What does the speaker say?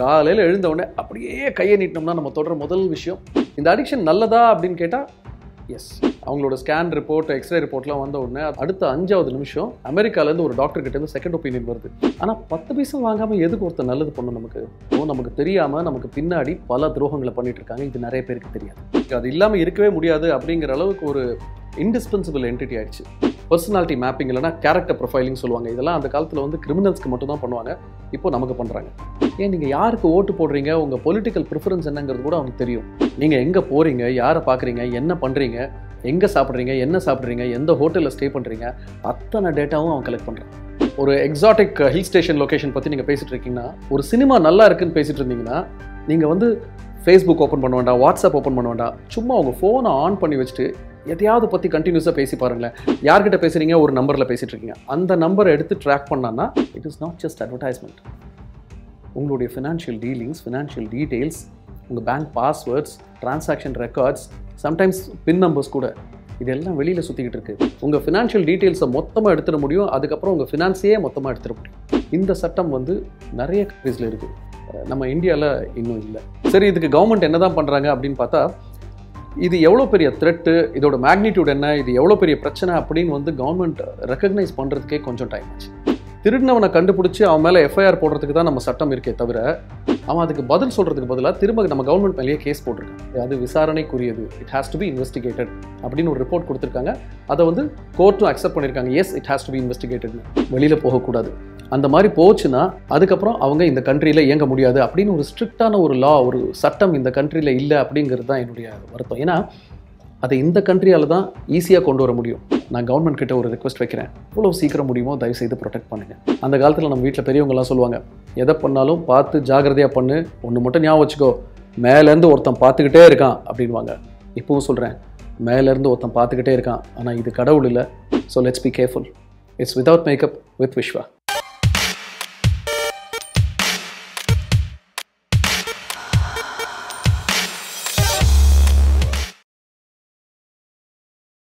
காலையில் எழுந்த உடனே அப்படியே கையை நீட்டினோம்னா நம்ம தொடர முதல் விஷயம் இந்த அடிக்ஷன் நல்லதா அப்படின்னு கேட்டால் எஸ் அவங்களோட ஸ்கேன் ரிப்போர்ட் எக்ஸ்ரே ரிப்போர்ட்லாம் வந்த உடனே அடுத்த அஞ்சாவது நிமிஷம் அமெரிக்காலேருந்து ஒரு டாக்டர் கிட்ட இருந்து செகண்ட் ஒப்பீனியன் வருது. ஆனால் பத்து பைசா வாங்காமல் எதுக்கு ஒருத்தர் நல்லது பண்ணும் நமக்கு? ஓ நமக்கு தெரியாமல் நமக்கு பின்னாடி பல துரோகங்களை பண்ணிட்டு இருக்காங்க. இது நிறைய பேருக்கு தெரியாது. அது இல்லாமல் இருக்கவே முடியாது அப்படிங்கிற அளவுக்கு ஒரு இன்டிஸ்பென்சிபிள் என்டிட்டி ஆயிடுச்சு. பர்சனாலிட்டி மேப்பிங் இல்லைனா கேரக்டர் ப்ரொஃபைலிங் சொல்லுவாங்க. இதெல்லாம் அந்த காலத்தில் வந்து கிரிமினல்ஸ்க்கு மட்டும் தான் பண்ணுவாங்க. இப்போ நமக்கு பண்ணுறாங்க ஏன் நீங்கள் யாருக்கு ஓட்டு போடுறீங்க? உங்கள் பொலிட்டிக்கல் ப்ரிஃபரன்ஸ் என்னங்கிறது கூட அவனுக்கு தெரியும். நீங்கள் எங்கே போகிறீங்க யாரை பார்க்குறீங்க என்ன பண்ணுறீங்க எங்கே சாப்பிட்றீங்க? என்ன சாப்பிட்றீங்க? எந்த ஹோட்டலில் ஸ்டே பண்ணுறீங்க அத்தனை டேட்டாவும் அவன் கலெக்ட் பண்ணுறான் ஒரு எக்ஸாட்டிக் ஹில் ஸ்டேஷன் லொக்கேஷன் பற்றி நீங்கள் பேசிகிட்டு இருக்கீங்கன்னா ஒரு சினிமா நல்லா இருக்குன்னு பேசிகிட்டு இருந்தீங்கன்னா நீங்கள் வந்து ஃபேஸ்புக் ஓப்பன் பண்ண வேண்டாம் வாட்ஸ்அப் ஓப்பன் பண்ண வேண்டாம் சும்மா உங்கள் ஃபோனை ஆன் பண்ணி வச்சுட்டு எதையாவது பற்றி கண்டினியூஸாக பேசி பாருங்களேன். யார்கிட்ட பேசுகிறீங்க ஒரு நம்பரில் பேசிகிட்டு இருக்கீங்க. அந்த நம்பரை எடுத்து ட்ராக் பண்ணான்னா it is not just advertisement உங்களுடைய ஃபினான்ஷியல் டீலிங்ஸ் ஃபினான்ஷியல் டீட்டெயில்ஸ் உங்கள் bank passwords transaction records sometimes PIN numbers கூட இதெல்லாம் வெளியில் சுற்றிக்கிட்டு இருக்குது உங்கள் ஃபினான்ஷியல் டீட்டெயில்ஸை மொத்தமாக எடுத்துட முடியும். அதுக்கப்புறம் உங்கள் ஃபினான்ஸையே மொத்தமாக எடுத்துட முடியும். இந்த சட்டம் வந்து நிறைய கண்ட்ரீஸில் இருக்குது நம்ம இந்தியாவில் இன்னும் இல்லை. சரி இதுக்கு கவர்மெண்ட் என்ன தான் பண்ணுறாங்க அப்படின்னு பார்த்தா இது எவ்வளோ பெரிய த்ரெட்டு இதோட மேக்னிடியூட் என்ன இது எவ்வளோ பெரிய பிரச்சனை அப்படின்னு வந்து கவர்மெண்ட் ரெக்கக்னைஸ் பண்ணுறதுக்கே கொஞ்சம் டைம் ஆச்சு. திருடினவனை கண்டுபிடிச்சி அவன் மேலே எஃப்ஐஆர் போடுறதுக்கு தான் நம்ம சட்டம் இருக்கே தவிர அவன் அதுக்கு பதில் சொல்கிறதுக்கு பதிலாக திரும்ப நம்ம கவர்மெண்ட் மேலேயே கேஸ் போட்டிருக்காங்க அது விசாரணைக்குரியது. It has to be investigated அப்படின்னு ஒரு ரிப்போர்ட் கொடுத்துருக்காங்க. அதை வந்து கோர்ட்டும் அக்செப்ட் பண்ணியிருக்காங்க yes it has to be investigated வெளியில் போகக்கூடாது. அந்த மாதிரி போச்சுன்னா அதுக்கப்புறம் அவங்க இந்த கண்ட்ரியில் இயங்க முடியாது அப்படின்னு ஒரு ஸ்ட்ரிக்டான ஒரு லா ஒரு சட்டம் இந்த கண்ட்ரியில் இல்லை அப்படிங்கிறது தான் என்னுடைய வருத்தம். ஏன்னா அதை இந்த கண்ட்ரியால் தான் ஈஸியாக கொண்டு வர முடியும். நான் கவர்மெண்ட் கிட்ட ஒரு ரிக்வஸ்ட் வைக்கிறேன். எவ்வளோ சீக்கிரம் முடியுமோ தயவு செய்து ப்ரொடெக்ட் பண்ணுங்கள் அந்த காலத்தில் நம்ம வீட்டில் பெரியவங்கலாம் சொல்லுவாங்க எதை பண்ணாலும் பார்த்து ஜாகிரதையாக பண்ணு. ஒன்று மட்டும் ஞாபகம் வச்சுக்கோ. மேலேருந்து ஒருத்தன் பார்த்துக்கிட்டே இருக்கான் அப்படின்வாங்க இப்போவும் சொல்கிறேன் மேலேருந்து ஒருத்தன் பார்த்துக்கிட்டே இருக்கான். ஆனால் இது கடவுள் இல்லை. So let's be careful it's without makeup with Vishwa